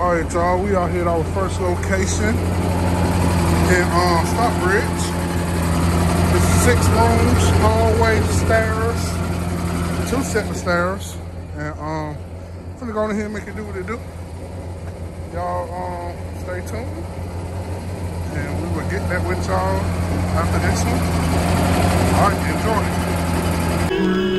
All right, y'all, we out here at our first location in um, Stockbridge. It's six rooms, hallway, stairs, two sets of stairs. And um, I'm gonna go in here and make it do what it do. Y'all um, stay tuned. And we will get that with y'all after this one. All right, enjoy.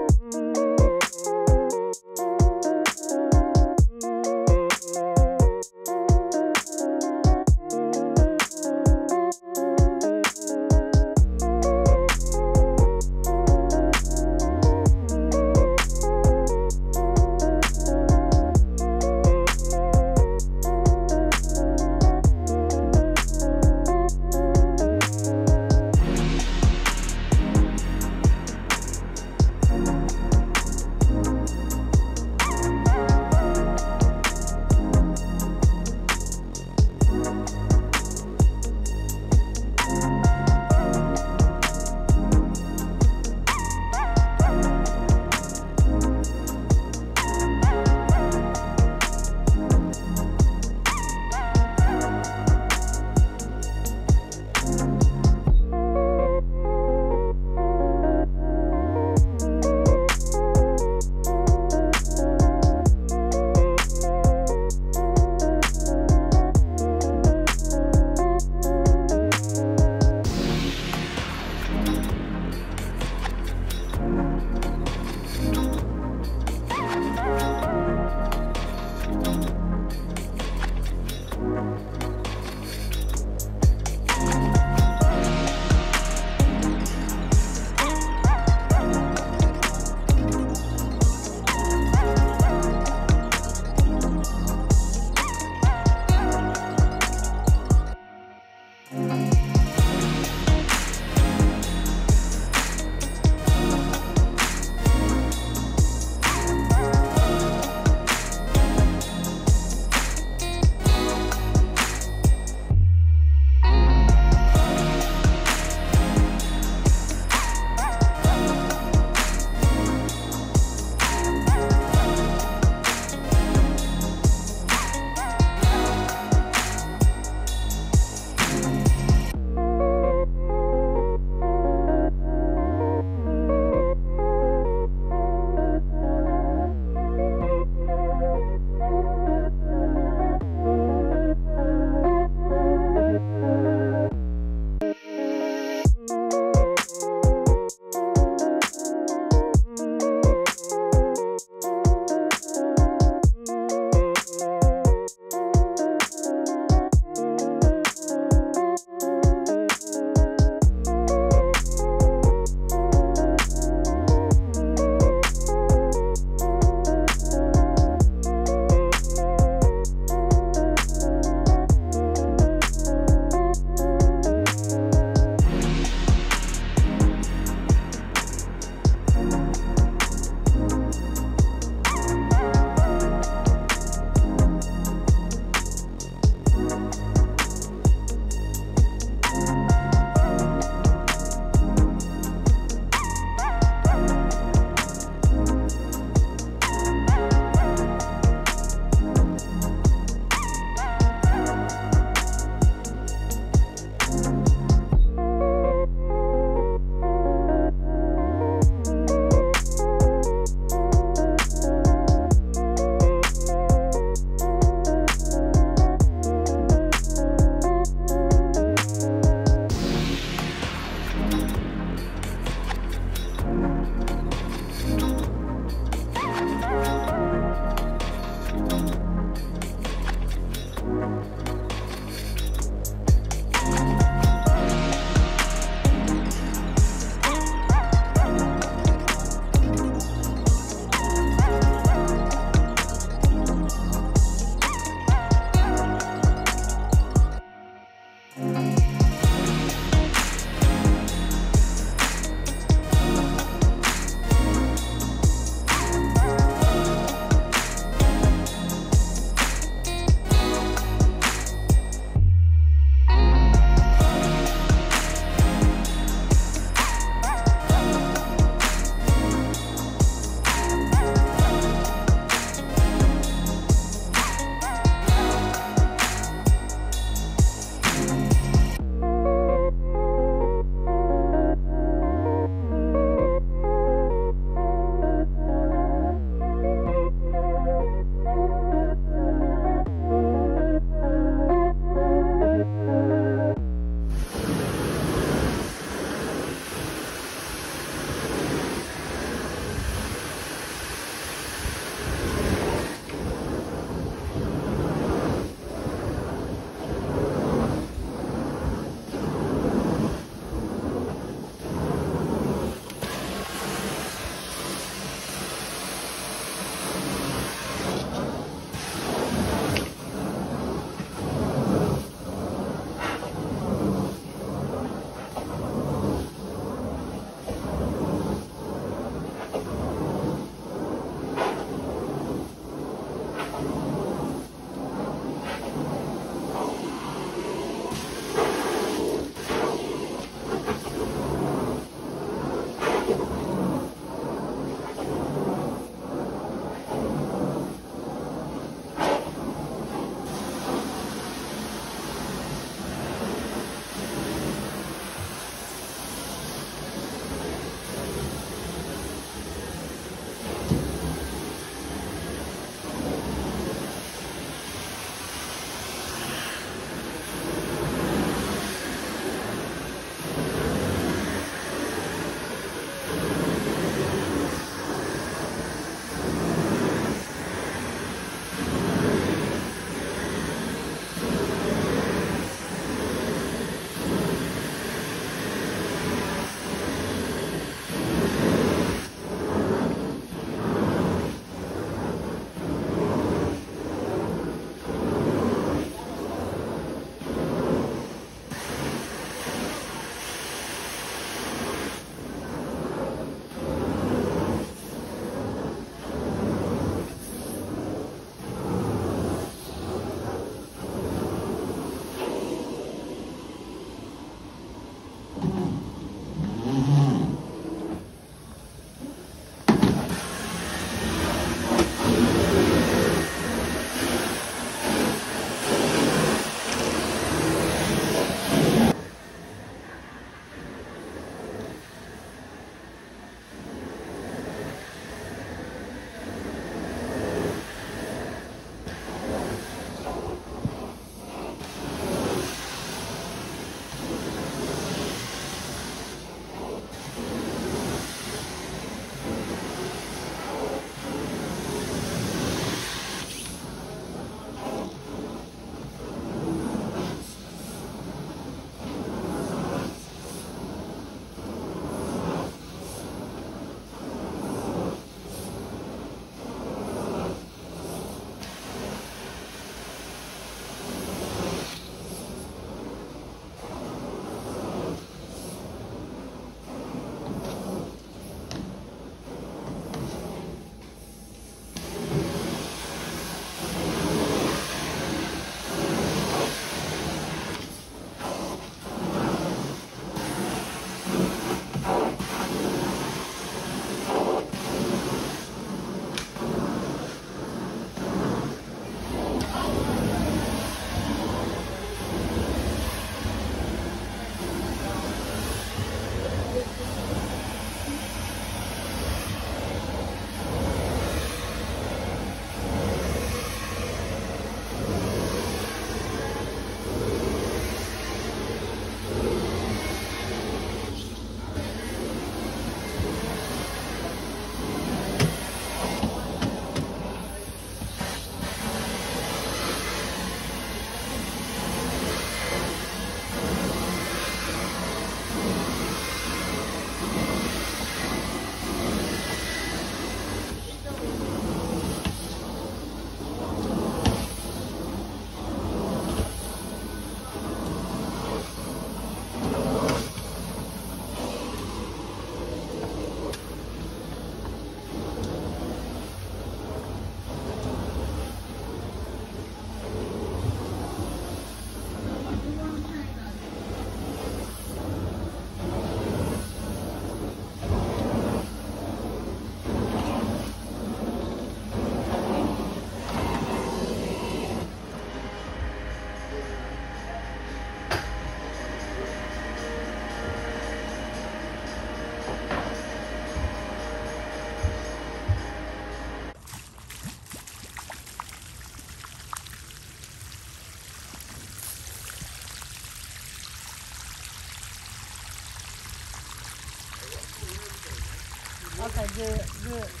ずず